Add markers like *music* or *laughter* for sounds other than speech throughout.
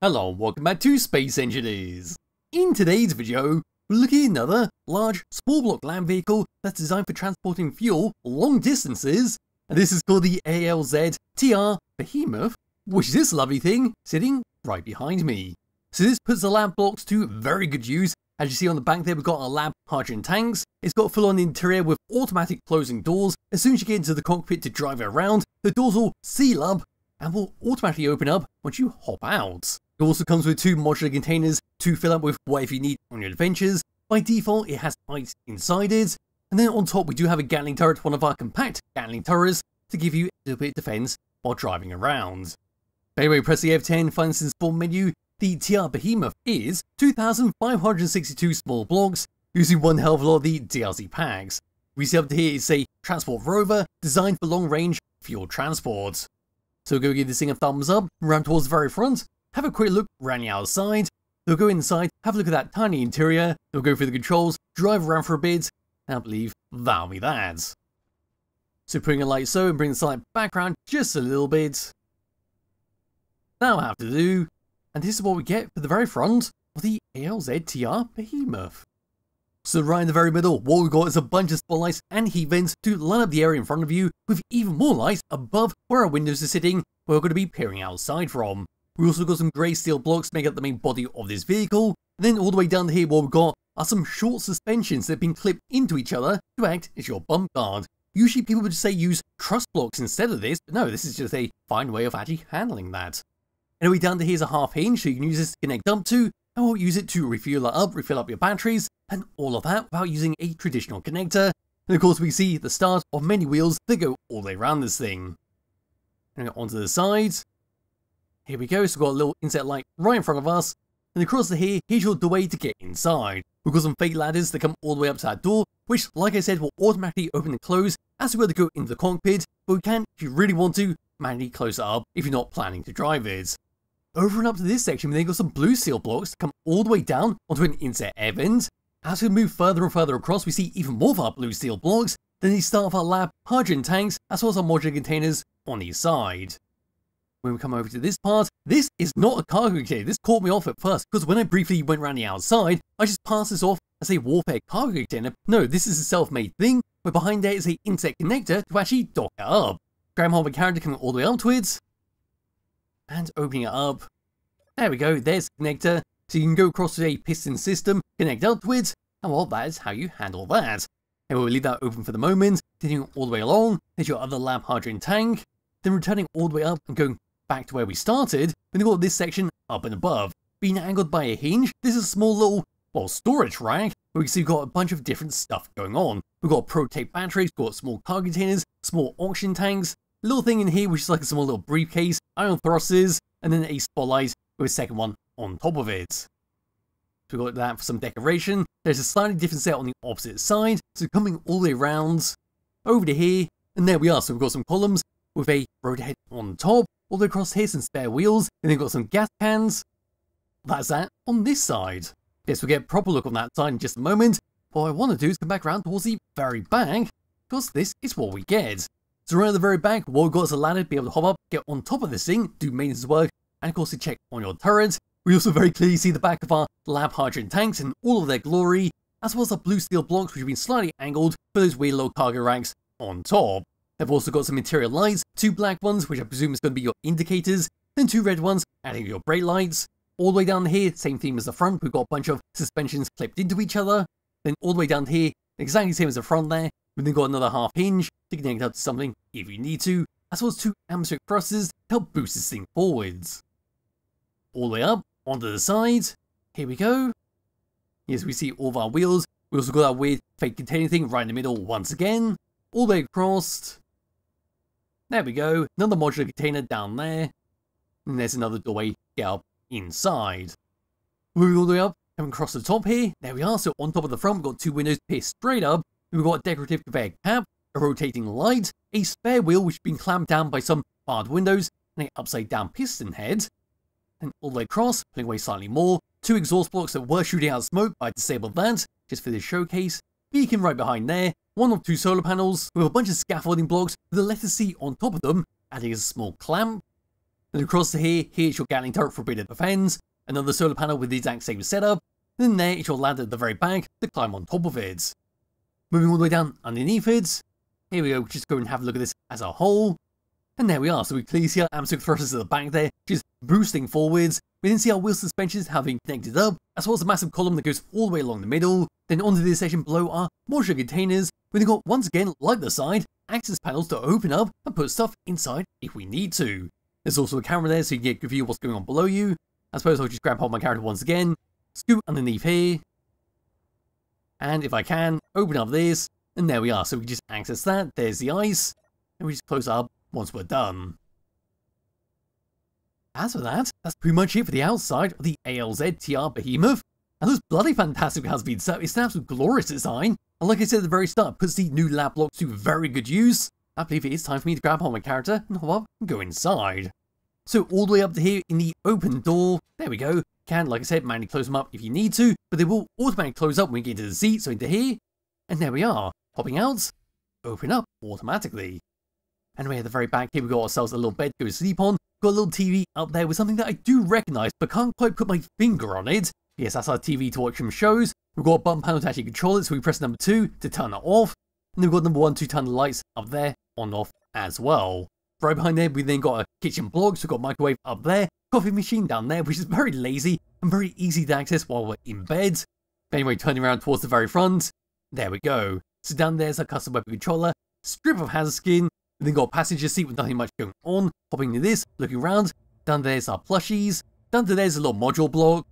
Hello and welcome back to Space Engineers. In today's video, we're looking at another large small block land vehicle that's designed for transporting fuel long distances, and this is called the ALZ TR Behemoth, which is this lovely thing sitting right behind me. So this puts the lab blocks to very good use. As you see on the back there, we've got our lab hydrogen tanks. It's got full-on interior with automatic closing doors. As soon as you get into the cockpit to drive it around, the doors will seal up and will automatically open up once you hop out. It also comes with two modular containers to fill up with whatever you need on your adventures. By default, it has ice inside it. And then on top, we do have a Gatling turret, one of our compact Gatling turrets, to give you a little bit of defense while driving around. But anyway, press the F10, find this spawn menu. The TR Behemoth is 2,562 small blocks, using one hell of a lot of the DLC packs. We see up here is a transport rover designed for long range fuel transport. So go give this thing a thumbs up, run towards the very front, have a quick look around the outside. They'll go inside, have a look at that tiny interior, they'll go through the controls, drive around for a bit, and I believe that'll be that. So putting it like so and bring the slight background just a little bit. That'll have to do. And this is what we get for the very front of the ALZTR Behemoth. So right in the very middle, what we've got is a bunch of spotlights and heat vents to line up the area in front of you with even more lights above where our windows are sitting, where we're going to be peering outside from. We also got some grey steel blocks to make up the main body of this vehicle. And then all the way down to here what we've got are some short suspensions that have been clipped into each other to act as your bump guard. Usually people would say use truss blocks instead of this, but no, this is just a fine way of actually handling that. Anyway, down to here's a half hinge, so you can use this to connect up to, and we'll use it to refuel it up, refill up your batteries, and all of that without using a traditional connector. And of course we see the start of many wheels that go all the way around this thing. And onto the sides, here we go, so we've got a little inset light right in front of us. And across the here, here's your doorway to get inside. We've got some fake ladders that come all the way up to that door, which, like I said, will automatically open and close as we were to go into the cockpit, but we can, if you really want to, manually close it up if you're not planning to drive it. Over and up to this section, we then got some blue steel blocks that come all the way down onto an inset air vent. As we move further and further across, we see even more of our blue steel blocks, then the start of our lab hydrogen tanks, as well as our modular containers on each side when we come over to this part, this is not a cargo container. This caught me off at first, because when I briefly went around the outside, I just passed this off as a warfare cargo container. No, this is a self-made thing, where behind there is a inset connector to actually dock it up. Of a character coming all the way upwards, and opening it up. There we go, there's the connector, so you can go across to a piston system, connect upwards, and well, that is how you handle that. And we'll leave that open for the moment, continuing all the way along, there's your other lab hydrogen tank, then returning all the way up and going back to where we started, we've got this section up and above. Being angled by a hinge, this is a small little, well, storage rack, where we can see we've got a bunch of different stuff going on. We've got Prototech batteries, we've got small cargo containers, small oxygen tanks, a little thing in here which is like a small little briefcase, ion thrusters, and then a spotlight with a second one on top of it. So we've got that for some decoration. There's a slightly different set on the opposite side, so coming all the way around over to here, and there we are. So we've got some columns with a rotor head on top, all the here some spare wheels, and then got some gas cans. That's that on this side. Yes, we'll get a proper look on that side in just a moment. What I want to do is come back around towards the very back, because this is what we get. So right at the very back, what we've got is a ladder to be able to hop up, get on top of this thing, do maintenance work, and of course to check on your turrets. We also very clearly see the back of our lab hydrogen tanks in all of their glory, as well as the blue steel blocks which have been slightly angled for those weird low cargo racks on top. They've also got some interior lights, two black ones, which I presume is going to be your indicators, then two red ones, adding your brake lights. All the way down here, same theme as the front, we've got a bunch of suspensions clipped into each other. Then all the way down here, exactly the same as the front there, we've then got another half hinge to connect up to something if you need to, as well as two atmospheric thrusters to help boost this thing forwards. All the way up, onto the side, here we go. Yes, we see all of our wheels. We also got that weird fake container thing right in the middle once again. All the way across, there we go, another modular container down there. And there's another doorway get up inside. Moving all the way up, coming across the top here, there we are, so on top of the front we've got two windows pierced straight up. We've got a decorative conveyor cap, a rotating light, a spare wheel which has been clamped down by some barred windows, and an upside down piston head. And all the way across, pulling away slightly more, two exhaust blocks that were shooting out smoke, but I disabled that, just for this showcase. Beacon right behind there, one or two solar panels with a bunch of scaffolding blocks with the letter C on top of them, adding a small clamp. And across here, here's your Gatling turret for a bit of defense, another solar panel with the exact same setup, then there is your ladder at the very back to climb on top of it. Moving all the way down underneath it, here we go, just go and have a look at this as a whole. And there we are, so we clearly see our atmospheric thrusters at the back there, just boosting forwards. We then see our wheel suspensions having connected up, as well as a massive column that goes all the way along the middle. Then onto this section below are moisture containers, we then got, once again, like the side, access panels to open up and put stuff inside if we need to. There's also a camera there so you can get a good view of what's going on below you. I suppose I'll just grab hold of my character once again, scoot underneath here, and if I can, open up this, and there we are. So we just access that, there's the ice, and we just close up once we're done. As for that, that's pretty much it for the outside of the ALZTR Behemoth. And this bloody fantastic has been set. It's an absolute glorious design. And like I said at the very start, puts the new lab blocks to very good use. I believe it is time for me to grab on my character and hop up and go inside. So all the way up to here in the open door, there we go. Can, like I said, manually close them up if you need to, but they will automatically close up when you get into the seat, so into here. And there we are. Popping out, open up automatically. Anyway, at the very back here, we got ourselves a little bed to go sleep on. Got a little TV up there with something that I do recognise, but can't quite put my finger on it. Yes, that's our TV to watch some shows. We've got a button panel to actually control it, so we press number 2 to turn it off. And then we've got number 1 to turn the lights up there on off as well. Right behind there, we then got a kitchen block, so we've got microwave up there, coffee machine down there, which is very lazy and very easy to access while we're in bed. Anyway, turning around towards the very front, there we go. So down there's our custom weapon controller, strip of hazard skin, then got a passenger seat with nothing much going on. Hopping into this, looking around. Down there's our plushies. Down to there's a little module block.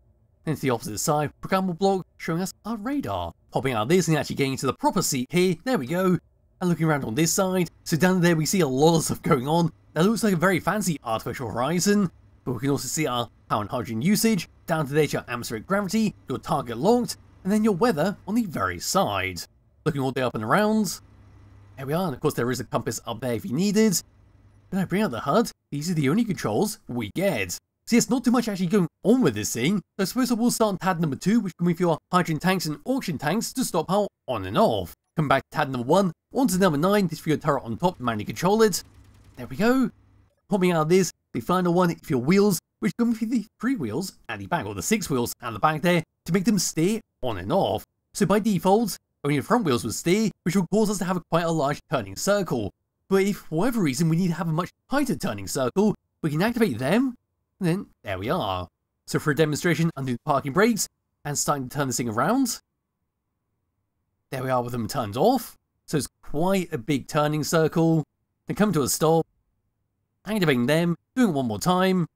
And to the opposite side, programmable block showing us our radar. Popping out of this and actually getting into the proper seat here. There we go. And looking around on this side. So down there we see a lot of stuff going on. That looks like a very fancy artificial horizon. But we can also see our power and hydrogen usage. Down to there's your atmospheric gravity, your target locked, and then your weather on the very side. Looking all way up and around, there we are, and of course there is a compass up there if you need it. When I bring out the HUD, these are the only controls we get. So yes, not too much actually going on with this thing, I suppose I will start on tab number 2, which can be your hydrogen tanks and oxygen tanks to stop power on and off. Come back to TAD number 1, on to number 9, this for your turret on top to manually control it. There we go. Popping out of this, the final one for your wheels, which come with the three wheels at the back, or the six wheels at the back there, to make them stay on and off. So by default, only the front wheels will stay, which will cause us to have quite a large turning circle. But if for whatever reason we need to have a much tighter turning circle, we can activate them, and then there we are. So for a demonstration, undo the parking brakes, and starting to turn this thing around. There we are with them turned off. So it's quite a big turning circle. Then come to a stop, activating them, doing it one more time,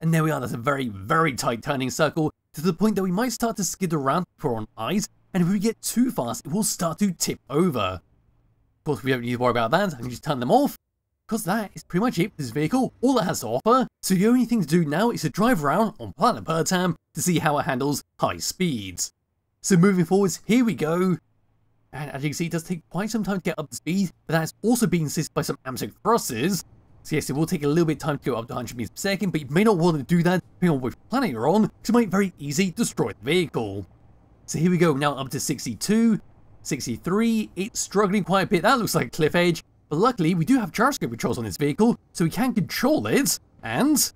and there we are, that's a very, very tight turning circle, to the point that we might start to skid around for on eyes and if we get too fast, it will start to tip over. Of course, we don't need to worry about that, I can just turn them off, because that is pretty much it for this vehicle, all it has to offer, so the only thing to do now is to drive around on Planet Pertam to see how it handles high speeds. So moving forwards, here we go, and as you can see, it does take quite some time to get up to speed, but that's also being assisted by some atmospheric thrusters, so yes, it will take a little bit of time to go up to 100 meters per second, but you may not want to do that depending on which planet you're on, because it might very easily destroy the vehicle. So here we go, now up to 62, 63, it's struggling quite a bit, that looks like cliff edge, but luckily we do have gyroscope controls on this vehicle, so we can control it, and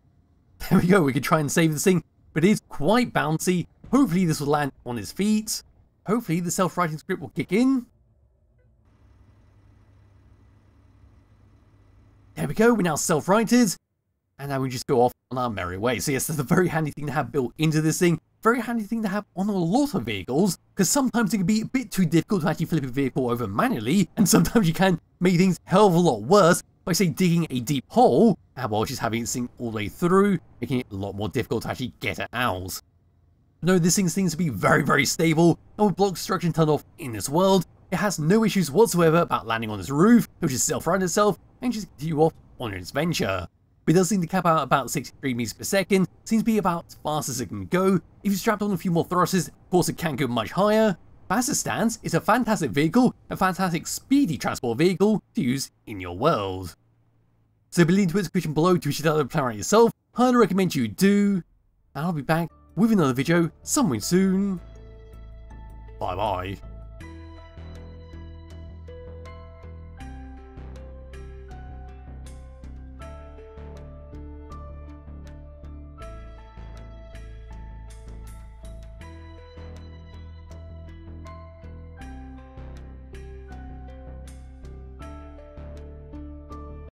*laughs* there we go, we can try and save this thing, but it is quite bouncy, hopefully this will land on his feet, hopefully the self-righting script will kick in, There we go, we're now self-righted, and now we just go off on our merry way. So yes, that's a very handy thing to have built into this thing very handy thing to have on a lot of vehicles, because sometimes it can be a bit too difficult to actually flip a vehicle over manually, and sometimes you can make things hell of a lot worse by, say, digging a deep hole, and while just having it sink all the way through, making it a lot more difficult to actually get it out. No, this thing seems to be very, very stable, and with block destruction turned off in this world, it has no issues whatsoever about landing on this roof, which is self-right itself, and just continue off on its venture it does seem to cap out about 63 meters per second, seems to be about as fast as it can go. If you strap on a few more thrusters, of course it can go much higher. But as stands, it's a fantastic vehicle, a fantastic speedy transport vehicle to use in your world. So be link to the description below to out the plan out yourself, highly recommend you do, and I'll be back with another video somewhere soon. Bye bye.